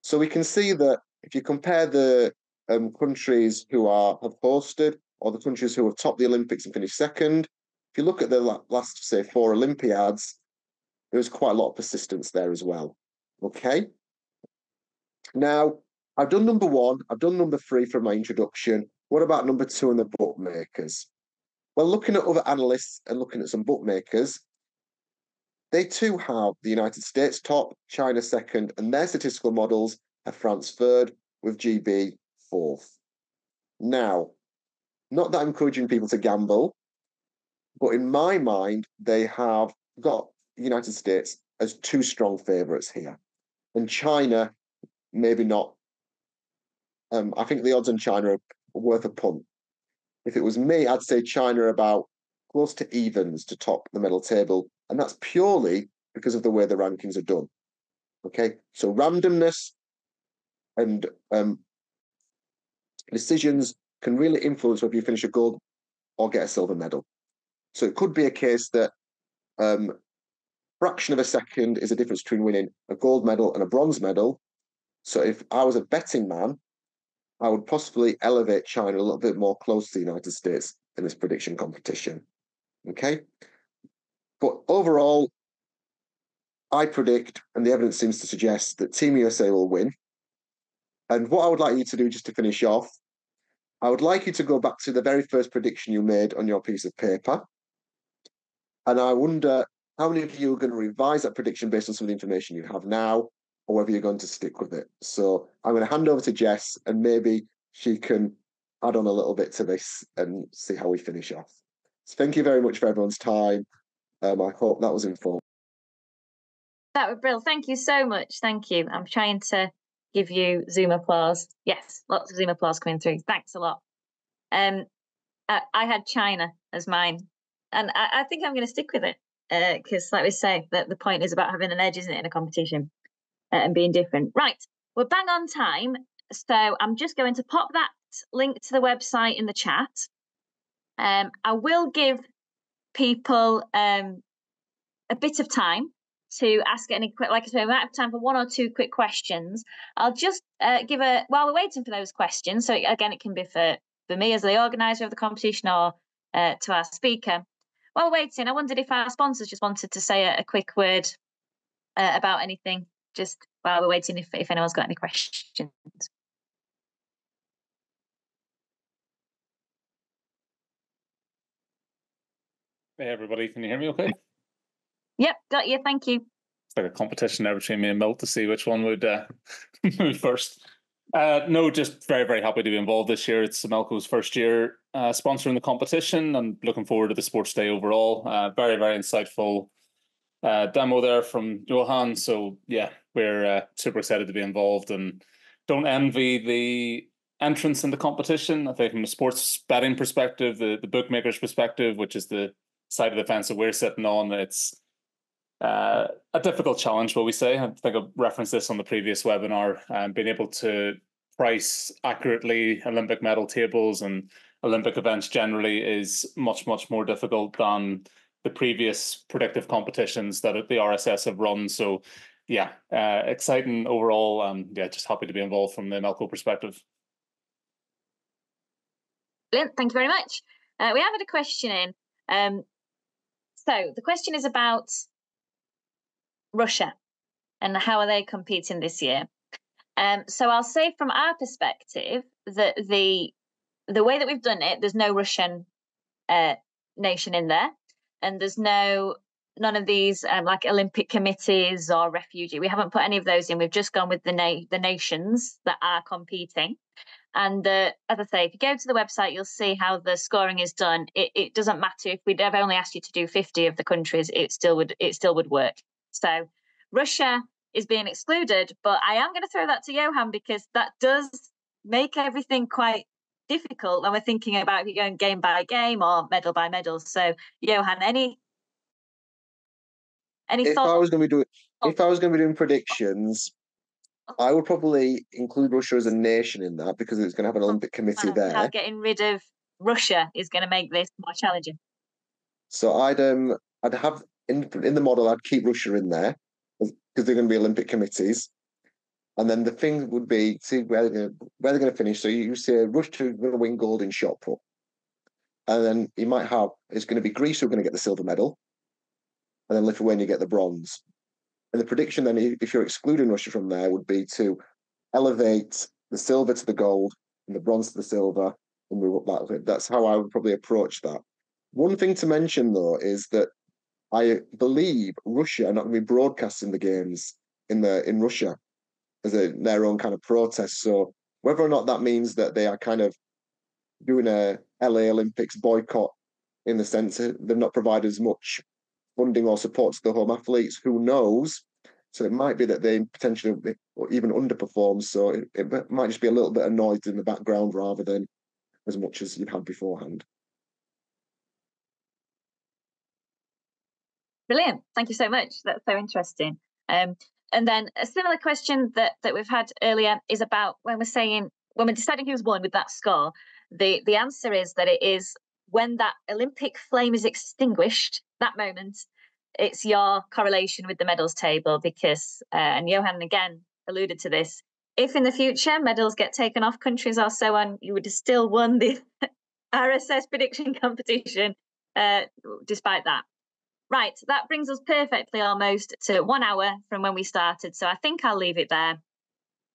So we can see that if you compare the um, countries who are have hosted or the countries who have topped the Olympics and finished second, if you look at the last, say, four Olympiads, there was quite a lot of persistence there as well. Okay. Now, I've done number one, I've done number three for my introduction. What about number two and the bookmakers? Well, looking at other analysts and looking at some bookmakers, they too have the United States top, China second, and their statistical models have France third, with GB fourth. Now, not that I'm encouraging people to gamble, but in my mind, they have got United States as two strong favourites here. And China, maybe not. Um, I think the odds on China are worth a punt. If it was me, I'd say China about close to evens to top the medal table. And that's purely because of the way the rankings are done. Okay, so randomness and um, decisions can really influence whether you finish a gold or get a silver medal. So it could be a case that um, fraction of a second is a difference between winning a gold medal and a bronze medal. So if I was a betting man, I would possibly elevate China a little bit more close to the United States in this prediction competition. Okay. But overall, I predict, and the evidence seems to suggest that Team USA will win. And what I would like you to do just to finish off, I would like you to go back to the very first prediction you made on your piece of paper. And I wonder how many of you are going to revise that prediction based on some of the information you have now, or whether you're going to stick with it. So I'm going to hand over to Jess, and maybe she can add on a little bit to this and see how we finish off. So thank you very much for everyone's time. Um, I hope that was informative. That was brilliant. Thank you so much. Thank you. I'm trying to give you Zoom applause. Yes, lots of Zoom applause coming through. Thanks a lot. Um, I, I had China as mine and I, I think I'm going to stick with it because, uh, like we say, that the point is about having an edge, isn't it, in a competition and being different. Right, we're bang on time, so I'm just going to pop that link to the website in the chat. Um, I will give people um, a bit of time to ask any quick, like I said, we might have time for one or two quick questions. I'll just uh, give a while we're waiting for those questions. So again, it can be for for me as the organizer of the competition or uh, to our speaker. While waiting, I wondered if our sponsors just wanted to say a, a quick word uh, about anything just while we're waiting if, if anyone's got any questions. Hey everybody, can you hear me okay? Yep, got you, thank you. It's like a competition there between me and Milt to see which one would uh, move first. Uh, no, just very, very happy to be involved this year. It's Amelco's first year uh, sponsoring the competition and looking forward to the sports day overall. Uh, very, very insightful uh, demo there from Johan. So yeah, we're uh, super excited to be involved and don't envy the entrance in the competition. I think from a sports betting perspective, the, the bookmakers perspective, which is the side of the fence that we're sitting on, it's uh, a difficult challenge, will we say? I think I referenced this on the previous webinar. Um, being able to price accurately Olympic medal tables and Olympic events generally is much, much more difficult than the previous predictive competitions that the RSS have run. So, yeah, uh, exciting overall. And yeah, just happy to be involved from the Amelco perspective. Brilliant. Thank you very much. Uh, we have had a question in. Um, so the question is about Russia and how are they competing this year? Um, so I'll say from our perspective that the the way that we've done it, there's no Russian uh, nation in there, and there's no none of these um, like Olympic committees or refugee. We haven't put any of those in. We've just gone with the na- the nations that are competing. And uh, as I say, if you go to the website, you'll see how the scoring is done. It, it doesn't matter if we'd have only asked you to do 50 of the countries, it still would it still would work. So Russia is being excluded, but I am going to throw that to Johan because that does make everything quite difficult when we're thinking about going game by game or medal by medal. So Johan, any any if thoughts? I was going to be doing if I was going to be doing predictions, I would probably include Russia as a nation in that because it's going to have an Olympic committee there. How getting rid of Russia is going to make this more challenging. So I'd um I'd have in in the model I'd keep Russia in there because they're going to be Olympic committees. And then the thing would be see where they're going to, where they're going to finish. So you, say Russia going to win gold in shot put, and then you might have it's going to be Greece who are going to get the silver medal, and then Lithuania get the bronze. And the prediction then, if you're excluding Russia from there, would be to elevate the silver to the gold and the bronze to the silver and move up that way. That's how I would probably approach that. One thing to mention though is that I believe Russia are not going to be broadcasting the games in the in Russia as a, their own kind of protest. So whether or not that means that they are kind of doing a LA Olympics boycott in the sense that they've not provided as much funding or support to the home athletes, who knows? So it might be that they potentially even underperform. So it, it might just be a little bit of noise in the background rather than as much as you've had beforehand. Brilliant. Thank you so much. That's so interesting. Um, and then a similar question that that we've had earlier is about when we're saying when we're deciding who's won with that score. The the answer is that it is when that Olympic flame is extinguished. That moment, it's your correlation with the medals table because uh, and Johan again alluded to this. If in the future medals get taken off countries or so on, you would have still won the RSS prediction competition uh, despite that. Right, that brings us perfectly almost to one hour from when we started. So I think I'll leave it there.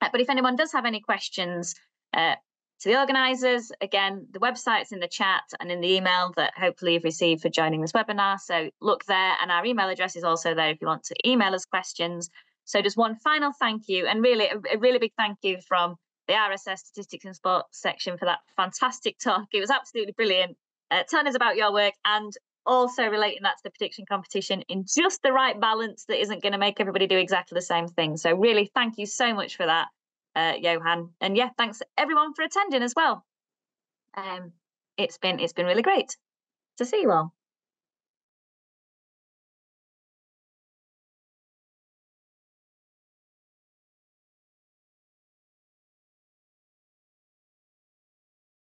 Uh, but if anyone does have any questions uh, to the organisers, again, the website's in the chat and in the email that hopefully you've received for joining this webinar. So look there, and our email address is also there if you want to email us questions. So just one final thank you, and really a, a really big thank you from the RSS Statistics and Sports section for that fantastic talk. It was absolutely brilliant. Uh, telling us about your work and also relating that to the prediction competition in just the right balance that isn't going to make everybody do exactly the same thing. So really, thank you so much for that, uh, Johan, and yeah, thanks everyone for attending as well. Um, it's been it's been really great to see you all.